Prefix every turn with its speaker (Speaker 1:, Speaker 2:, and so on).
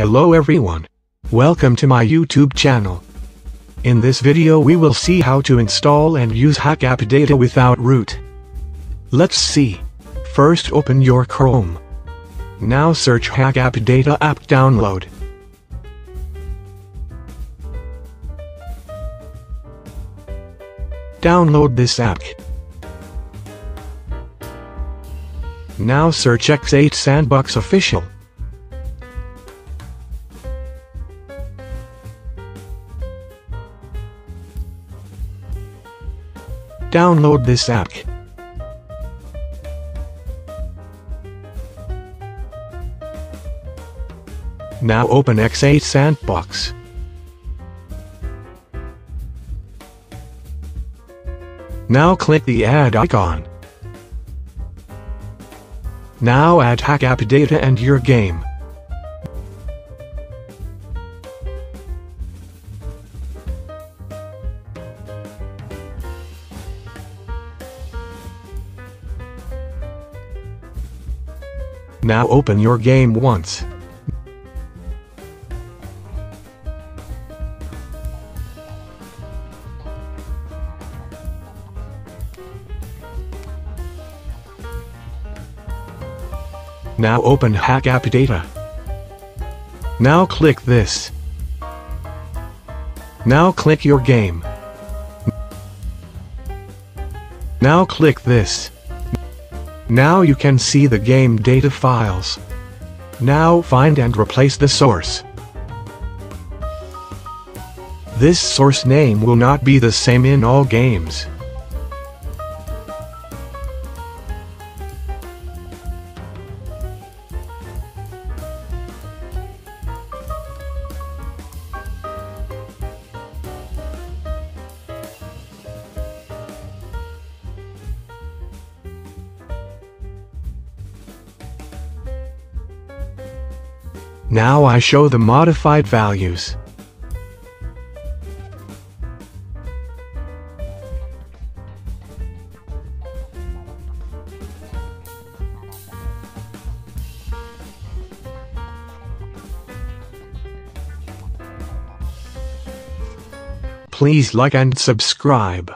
Speaker 1: Hello everyone. Welcome to my YouTube channel. In this video we will see how to install and use Hack App Data without root. Let's see. First open your Chrome. Now search Hack App Data app download. Download this app. Now search X8 Sandbox Official. Download this app. Now open X8 Sandbox. Now click the add icon. Now add hack app data and your game. Now open your game once. Now open Hack App Data. Now click this. Now click your game. Now click this. Now you can see the game data files. Now find and replace the source. This source name will not be the same in all games. Now I show the modified values. Please like and subscribe.